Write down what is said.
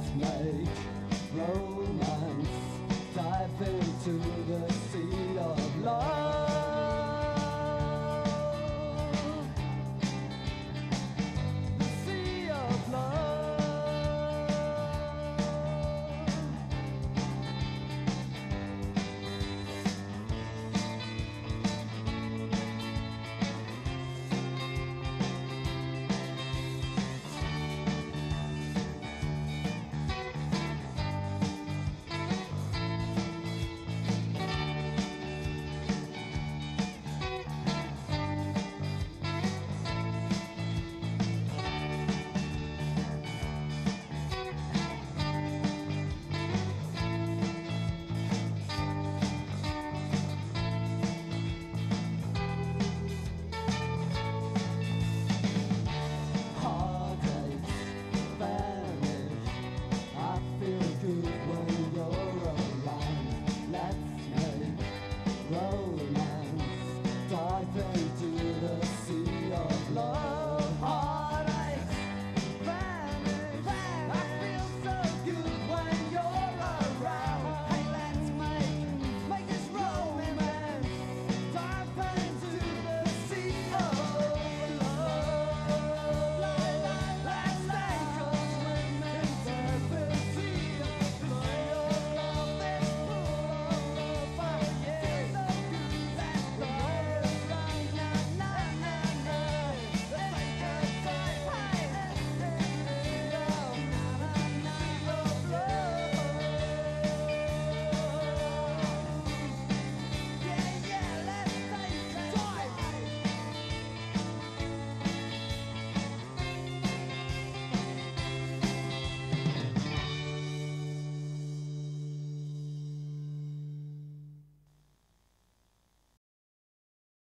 Let's make romance Dive into the sea of love.